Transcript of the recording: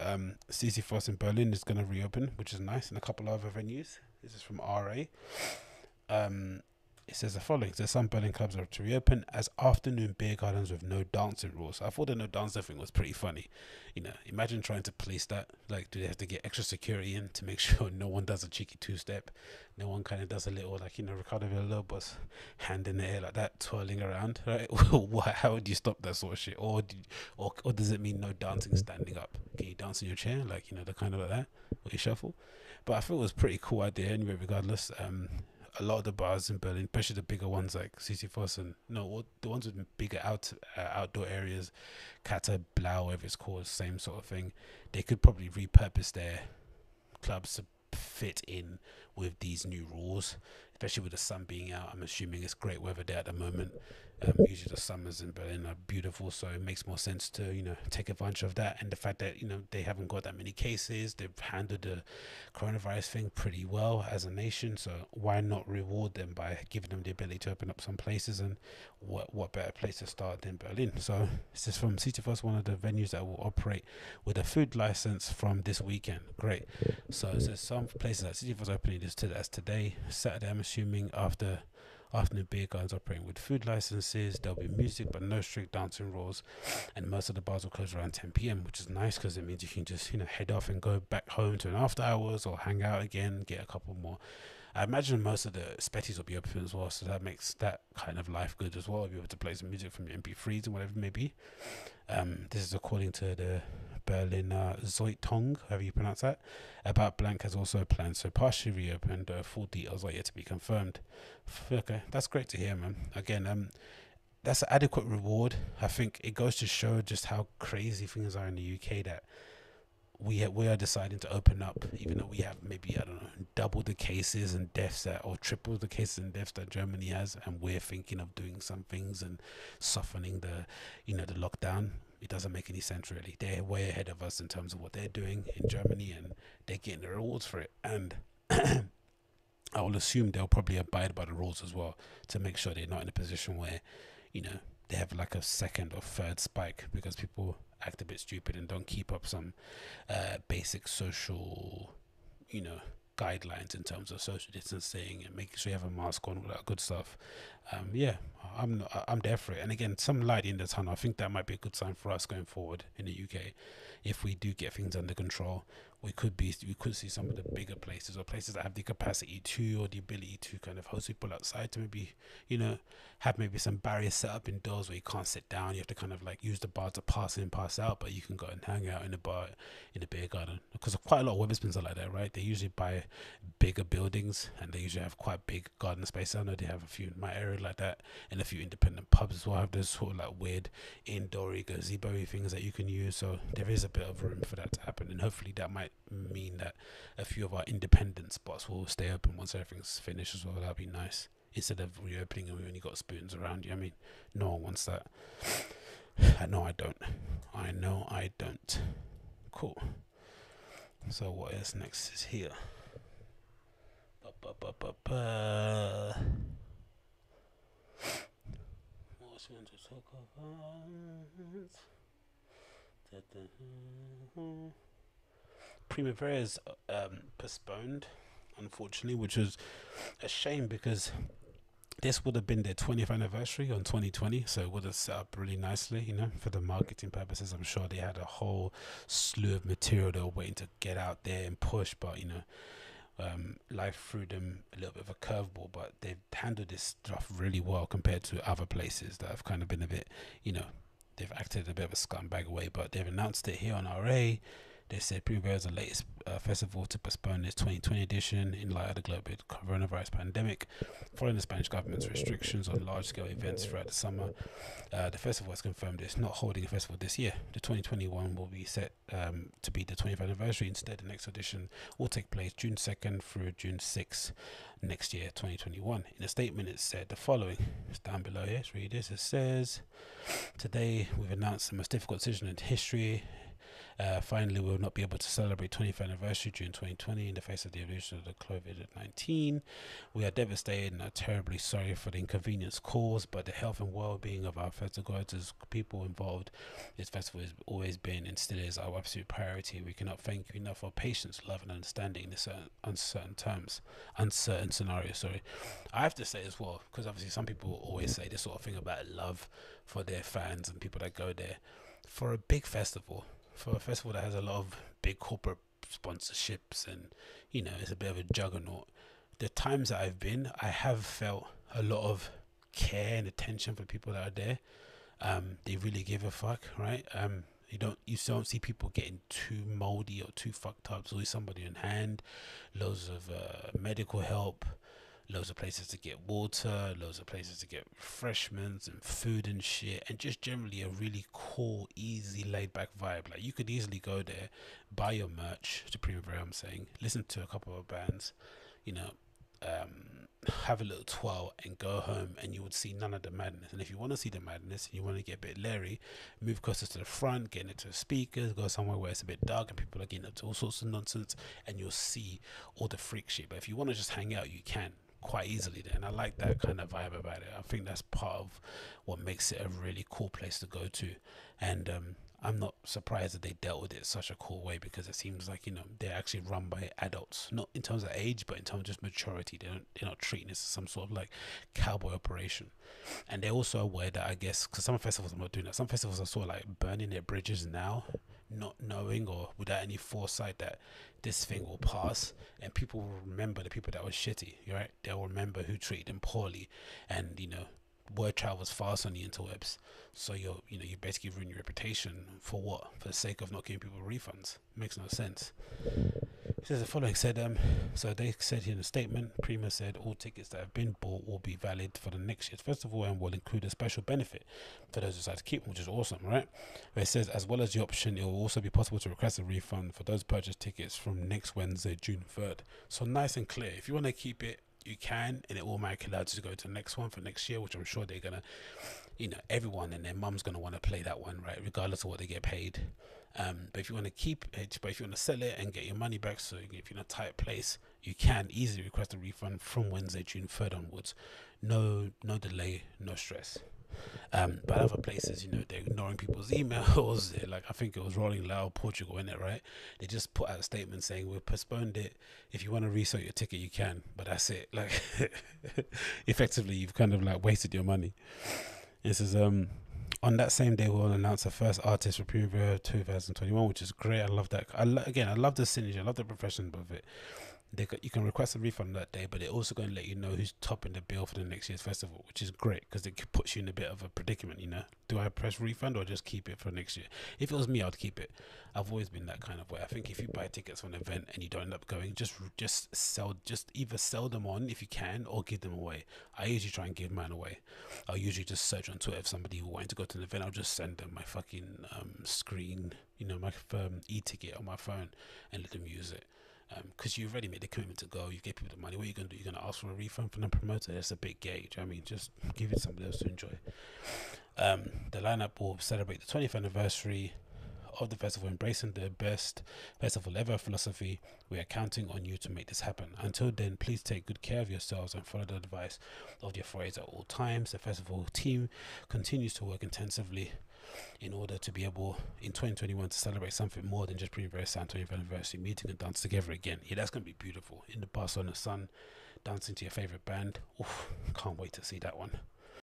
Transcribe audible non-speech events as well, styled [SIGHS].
Um, Sisyphos in Berlin is going to reopen, which is nice, and a couple of other venues. This is from RA. Um, it says the following: "says some Berlin clubs are to reopen as afternoon beer gardens with no dancing rules." I thought the no dancing thing was pretty funny. You know, imagine trying to police that. Like, do they have to get extra security in to make [LAUGHS] sure no one does a cheeky two-step, no one kind of does a little like you know Ricardo Villalobos hand in the air like that, twirling around, right? [LAUGHS] How would you stop that sort of shit? Or, do, or, or does it mean no dancing standing up? Can you dance in your chair, like you know the kind of like that, or you shuffle? But I thought it was pretty cool idea anyway. Regardless, um, a lot of the bars in Berlin, especially the bigger ones like Sisyphos and no, the ones with bigger out uh, outdoor areas, Kater Blau, whatever it's called, same sort of thing. They could probably repurpose their clubs to fit in with these new rules, especially with the sun being out. I'm assuming it's great weather there at the moment. Um, usually the summers in Berlin are beautiful, so it makes more sense to you know take advantage of that. And the fact that you know they haven't got that many cases, they've handled the coronavirus thing pretty well as a nation. So why not reward them by giving them the ability to open up some places? And what what better place to start than Berlin? So this is from Sisyphos, one of the venues that will operate with a food license from this weekend. Great. So there's some places that Sisyphos opening this to that's today, Saturday. I'm assuming after Afternoon beer gardens operating with food licenses. There'll be music, but no strict dancing rules. And most of the bars will close around 10 p.m., which is nice because it means you can just you know head off and go back home to an after hours or hang out again, get a couple more. I imagine most of the Spätis will be open as well, so that makes that kind of life good as well. You'll be able to play some music from your MP3s and whatever it may be. Um, this is according to the Berliner Zeitung, however you pronounce that. About Blank has also planned so partially reopened. Uh, full details are yet to be confirmed. Okay, that's great to hear, man. Again, um, that's an adequate reward. I think it goes to show just how crazy things are in the UK that we we are deciding to open up, even though we have maybe I don't know double the cases and deaths that, or triple the cases and deaths that Germany has, and we're thinking of doing some things and softening the you know the lockdown it doesn't make any sense really. They're way ahead of us in terms of what they're doing in Germany, and they're getting the rewards for it. And [CLEARS THROAT] I will assume they'll probably abide by the rules as well to make sure they're not in a position where, you know, they have like a second or third spike because people act a bit stupid and don't keep up some uh, basic social, you know, guidelines in terms of social distancing and making sure you have a mask on, all that good stuff. Um, yeah, I'm I'm there for it. And again, some light in the tunnel. I think that might be a good sign for us going forward in the UK if we do get things under control we could be we could see some of the bigger places or places that have the capacity to or the ability to kind of host people outside to maybe you know have maybe some barriers set up indoors where you can't sit down. You have to kind of like use the bar to pass in pass out but you can go and hang out in the bar in the beer garden. Because quite a lot of Wetherspoons are like that right? They usually buy bigger buildings and they usually have quite big garden space. I know they have a few in my area like that and a few independent pubs as well have those sort of like weird indoor gazebo things that you can use so there is a bit of room for that to happen and hopefully that might mean that a few of our independent spots will stay open once everything's finished as well. That'd be nice. Instead of reopening and we only got spoons around you. I mean, no one wants that. [SIGHS] Uh, no, I don't. I know I don't. Cool. So what is next is here. Ba, ba, ba, going to talk about? Primavera is um, postponed, unfortunately, which was a shame because this would have been their 20th anniversary on 2020, so it would have set up really nicely, you know, for the marketing purposes. I'm sure they had a whole slew of material they were waiting to get out there and push, but you know, um, life threw them a little bit of a curveball, but they've handled this stuff really well compared to other places that have kind of been a bit, you know, they've acted a bit of a scumbag way, but they've announced it here on RA. They said Primavera is the latest uh, festival to postpone its 2020 edition in light of the global coronavirus pandemic, following the Spanish government's restrictions on large-scale events throughout the summer. Uh, the festival has confirmed it's not holding a festival this year. The 2021 will be set um, to be the 20th anniversary. Instead, the next edition will take place June 2nd through June 6th next year, 2021. In a statement, it said the following. It's down below here. Let's read this. It says, "Today we've announced the most difficult decision in history." Uh, finally, we will not be able to celebrate 20th anniversary during 2020 in the face of the evolution of the COVID 19. We are devastated and are terribly sorry for the inconvenience caused, but the health and well being of our festival goers, people involved, this festival has always been and still is our absolute priority. We cannot thank you enough for patience, love, and understanding in this uncertain terms, uncertain scenario. Sorry, I have to say as well, because obviously some people always say this sort of thing about love for their fans and people that go there. For a big festival, for a festival that has a lot of big corporate sponsorships and you know it's a bit of a juggernaut. The times that i've been i have felt a lot of care and attention for people that are there. Um, they really give a fuck right? Um, you don't you don't see people getting too moldy or too fucked up. There's always somebody in hand, loads of uh, medical help, loads of places to get water, loads of places to get refreshments and food and shit, and just generally a really cool, easy, laid back vibe. Like you could easily go there, buy your merch to Primavera. I'm saying, listen to a couple of bands, you know, um, have a little twirl and go home, and you would see none of the madness. And if you want to see the madness and you want to get a bit leery, move closer to the front, get into the speakers, go somewhere where it's a bit dark and people are getting up to all sorts of nonsense, and you'll see all the freak shit. But if you want to just hang out, you can quite easily there. And I like that kind of vibe about it. I think that's part of what makes it a really cool place to go to. And um, I'm not surprised that they dealt with it such a cool way because it seems like you know they're actually run by adults, not in terms of age, but in terms of just maturity. They don't they're not treating this as some sort of like cowboy operation, and they're also aware that I guess because some festivals are not doing that. Some festivals are sort of like burning their bridges now not knowing or without any foresight that this thing will pass. And people will remember the people that were shitty right? They'll remember who treated them poorly and you know word travels fast on the interwebs. So you're you know you basically ruin your reputation for what? For the sake of not giving people refunds. Makes no sense. Says the following said um so they said in a statement prima said all tickets that have been bought will be valid for the next year's festival and will include a special benefit for those who decide to keep them which is awesome right? But it says as well as the option it will also be possible to request a refund for those purchased tickets from next wednesday june 3rd so nice and clear. If you want to keep it you can and it automatically allows you to go to the next one for next year which i'm sure they're gonna you know everyone and their mum's gonna want to play that one right regardless of what they get paid um, but if you want to keep it, but if you want to sell it and get your money back, so if you're in a tight place, you can easily request a refund from Wednesday, June 3rd onwards. No, no delay, no stress. Um, but other places, you know, they're ignoring people's [LAUGHS] emails. [LAUGHS] Like I think it was Rolling Loud, Portugal, in it, right? They just put out a statement saying we've postponed it. If you want to resell your ticket, you can, but that's it. [LAUGHS] Like, effectively, you've kind of like wasted your money. This is um on that same day, we'll announce the first artist for Primavera 2021, which is great. I love that. I lo- again, I love the synergy. I love the profession of it. They you can request a refund that day, but they're also going to let you know who's topping the bill for the next year's festival, which is great because it puts you in a bit of a predicament. You know, do I press refund or just keep it for next year? If it was me, I'd keep it. I've always been that kind of way. I think if you buy tickets for an event and you don't end up going, just just sell, just either sell them on if you can or give them away. I usually try and give mine away. I'll usually just search on Twitter if somebody wanting to go to an event. I'll just send them my fucking um, screen, you know, my um, e-ticket on my phone and let them use it because um, you've already made the commitment to go, you give people the money. What are you going to do? You're going to ask for a refund from the promoter? That's a big gauge. I mean, just give it somebody else to enjoy. Um, the lineup will celebrate the 20th anniversary of the festival, embracing the best festival ever philosophy. We are counting on you to make this happen. Until then, please take good care of yourselves and follow the advice of the authorities at all times. The festival team continues to work intensively in order to be able in 2021 to celebrate something more than just Primavera Sound 20th anniversary meeting and dance together again. Yeah, that's gonna be beautiful. In the the sun, dancing to your favorite band. Oof, can't wait to see that one.